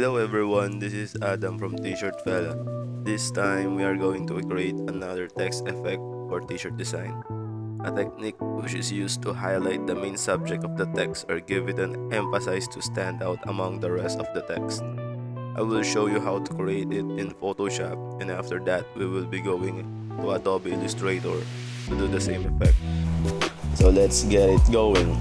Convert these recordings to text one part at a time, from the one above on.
Hello everyone, this is Adam from T-shirt Fella. This time we are going to create another text effect for t-shirt design. A technique which is used to highlight the main subject of the text or give it an emphasis to stand out among the rest of the text. I will show you how to create it in Photoshop and after that we will be going to Adobe Illustrator to do the same effect. So let's get it going.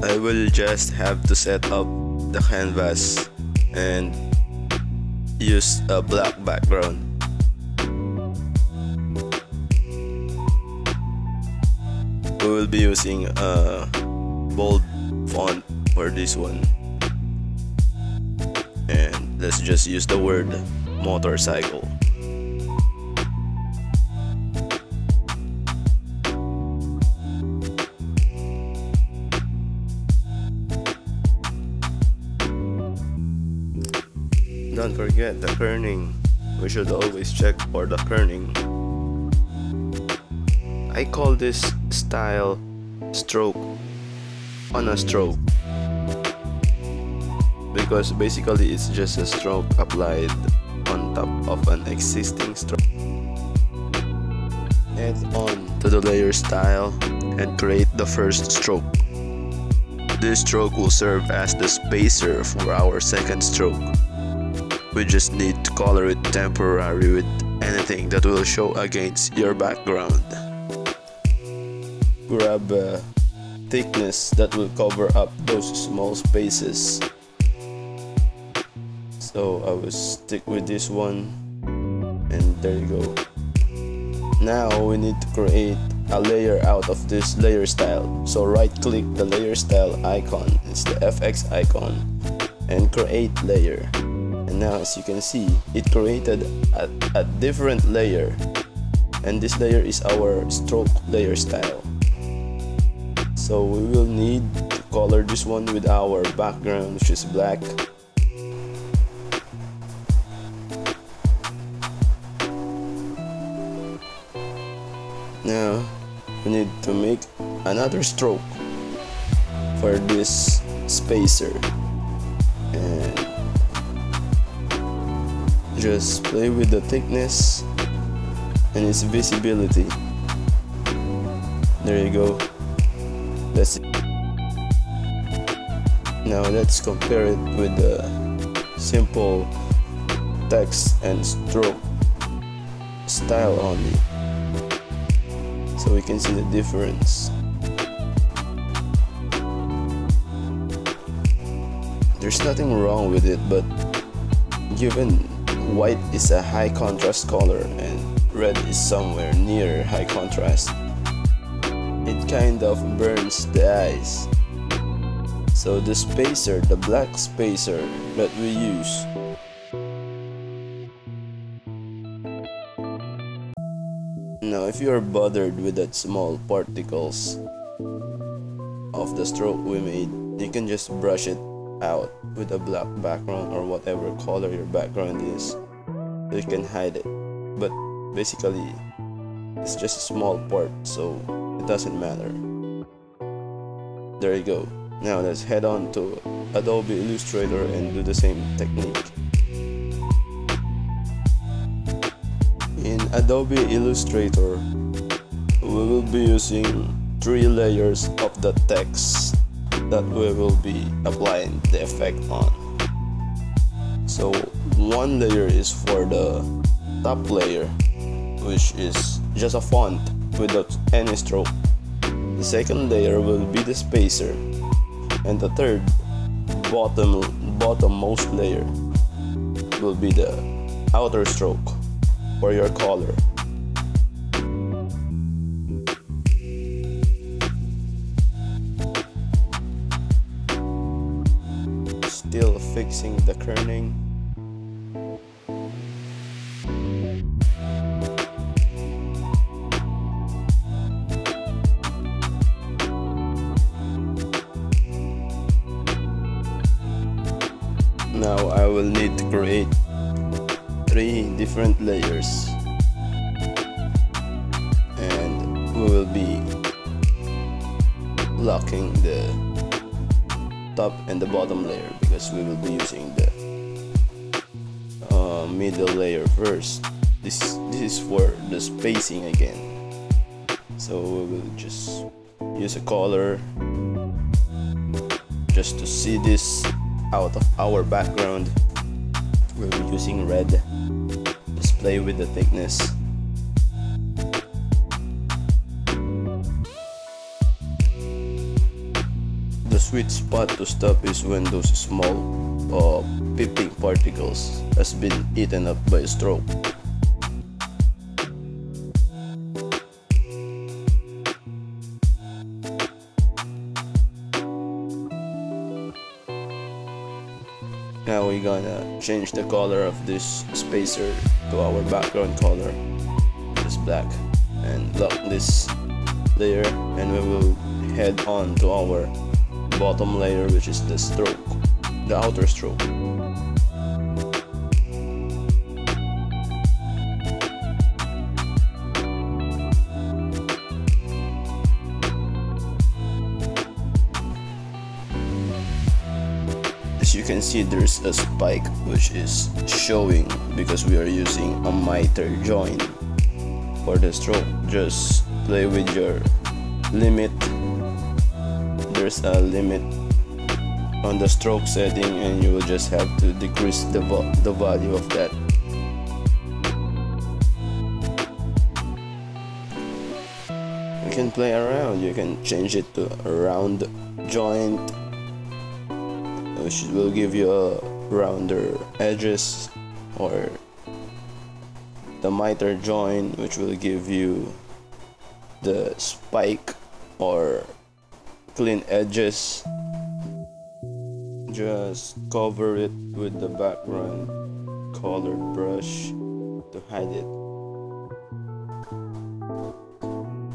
I will just have to set up the canvas and use a black background. We will be using a bold font for this one. And let's just use the word motorcycle. Don't forget the kerning. We should always check for the kerning. I call this style stroke on a stroke because basically it's just a stroke applied on top of an existing stroke. Add on to the layer style and create the first stroke. This stroke will serve as the spacer for our second stroke. We just need to color it temporary with anything that will show against your background. Grab a thickness that will cover up those small spaces. So I will stick with this one and there you go. Now we need to create a layer out of this layer style. So right click the layer style icon, it's the FX icon and create layer and now as you can see it created a, a different layer. And this layer is our stroke layer style. So we will need to color this one with our background which is black. Now we need to make another stroke for this spacer. And just play with the thickness and its visibility. There you go. That's it. Now let's compare it with the simple text and stroke style only. So we can see the difference. There's nothing wrong with it but given white is a high contrast color and red is somewhere near high contrast. It kind of burns the eyes. So the spacer the black spacer that we use. Now if you are bothered with that small particles of the stroke we made you can just brush it out with a black background or whatever color your background is so you can hide it. But basically it's just a small part so it doesn't matter. There you go. Now let's head on to Adobe Illustrator and do the same technique. In Adobe Illustrator we will be using three layers of the text that we will be applying the effect on so one layer is for the top layer which is just a font without any stroke. The second layer will be the spacer and the third bottom bottommost layer will be the outer stroke for your color fixing the kerning. Now I will need to create three different layers. And we will be locking the top and the bottom layer because we will be using the uh, middle layer first. This, this is for the spacing again. So we will just use a color just to see this out of our background. We'll be using red. Just play with the thickness. Sweet spot to stop is when those small uh, pipping particles has been eaten up by a stroke. Now we're gonna change the color of this spacer to our background color, this black, and lock this layer and we will head on to our bottom layer which is the stroke, the outer stroke. as you can see there's a spike which is showing because we are using a miter join for the stroke just play with your limit there's a limit on the stroke setting and you will just have to decrease the, the value of that. You can play around. You can change it to a round joint which will give you a rounder edges or the miter joint which will give you the spike or clean edges just cover it with the background colored brush to hide it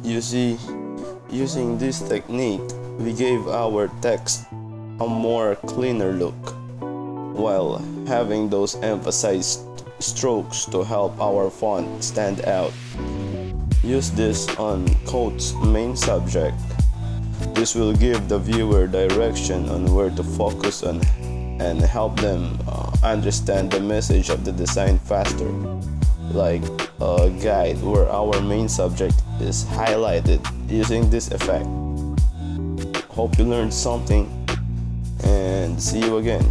you see using this technique we gave our text a more cleaner look while having those emphasized strokes to help our font stand out. Use this on Code's main subject. This will give the viewer direction on where to focus on and help them uh, understand the message of the design faster. Like a guide where our main subject is highlighted using this effect. Hope you learned something and see you again.